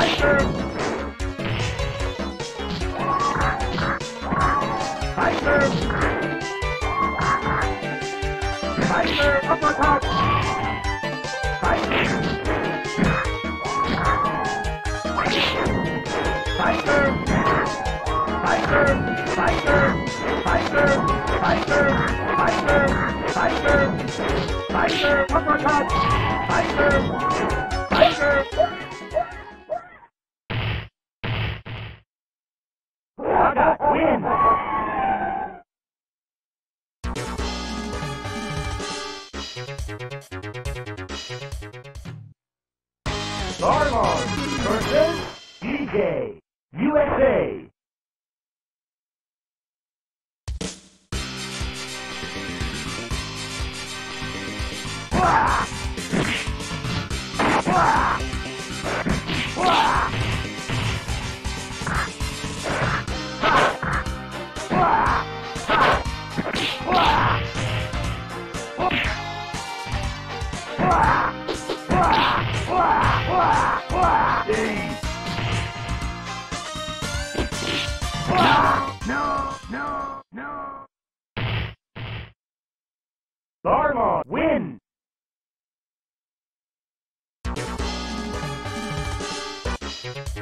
Tiger! Uppercut! Tiger! Tiger! Garmon versus Dee Jay USA. Wah!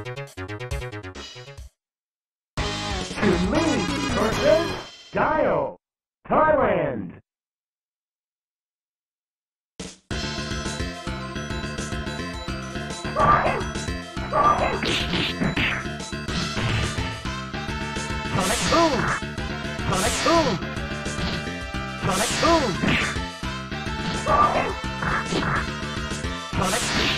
Chun-Li versus Dio, Thailand. Boom! Sonic Boom! Sonic Boom!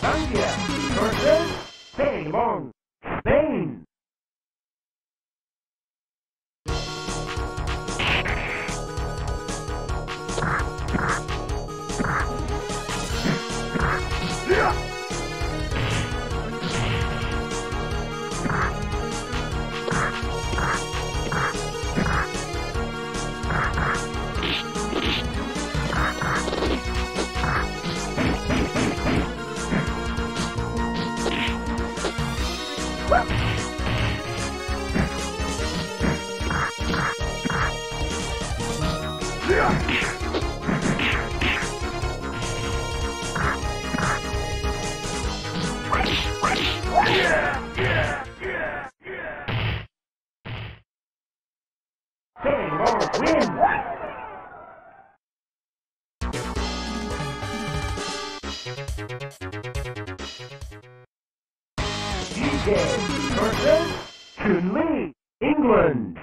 Francia, Cortés, Ceylon. versus Chun Li, England.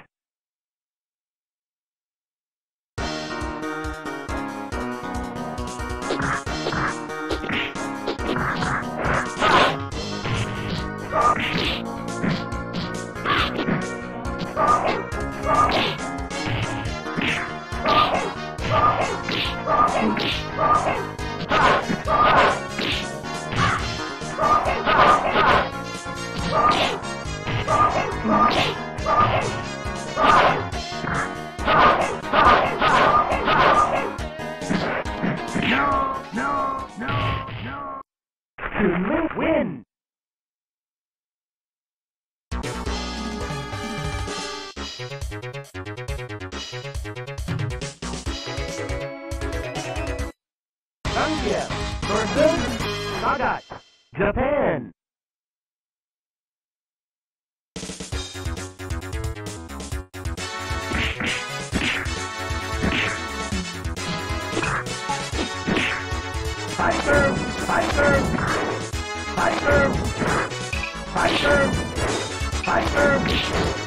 Zambia versus Sagat, Japan. I serve, I serve, I serve, I serve,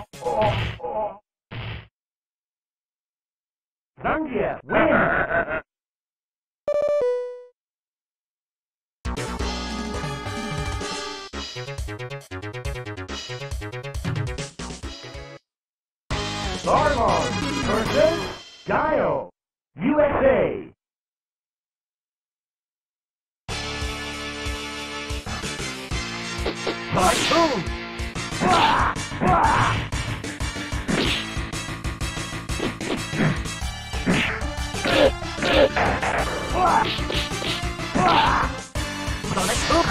Dial USA. Typhoon! Bah! Bah! Sonic Boom!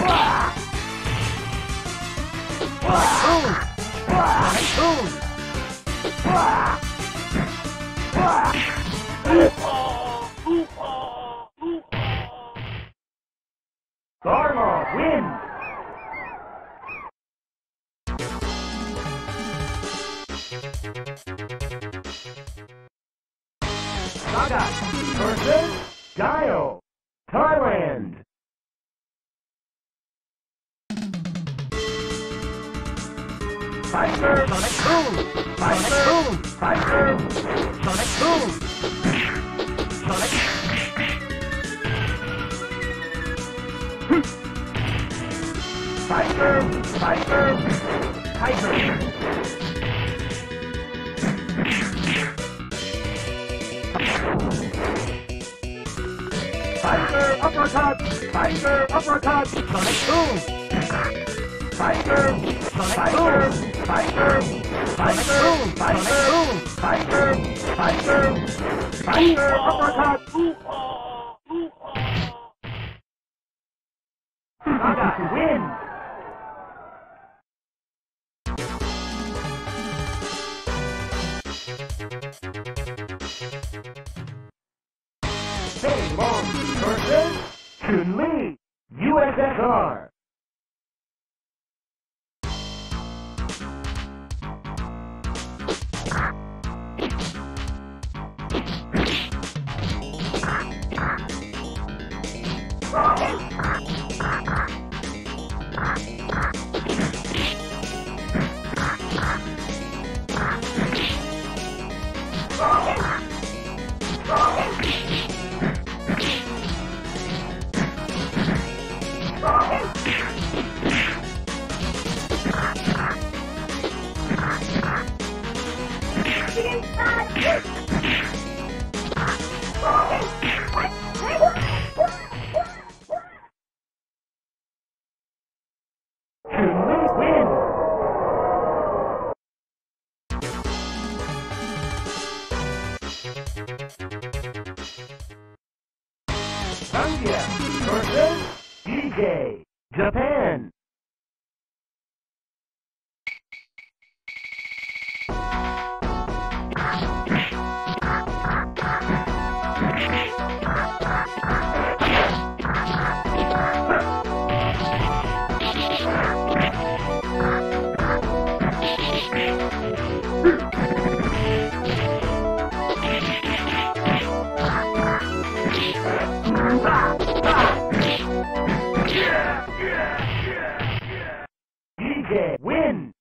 Bah! Boom! Sonic Boom! Garma wins! Saga versus Dio, Thailand. Sonic Boom! Sonic Boom! Sonic Boom! Sonic Tiger uppercut! Tiger uppercut! Sonic boom! Tiger! Fighter, Fighter, Fighter, Fighter, Fighter, Fighter, Fighter, uppercut! Japan. Dee Jay win!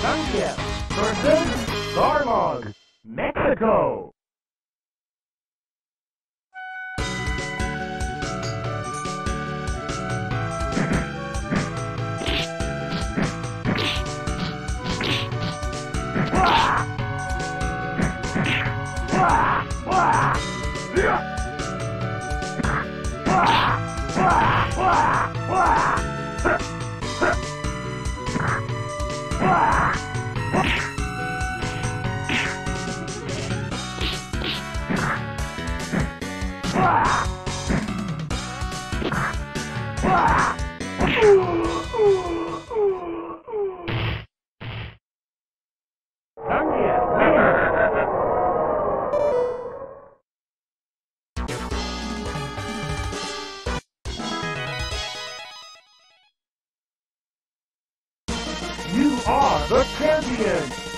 Duncan versus Garlog, Mexico. The champion!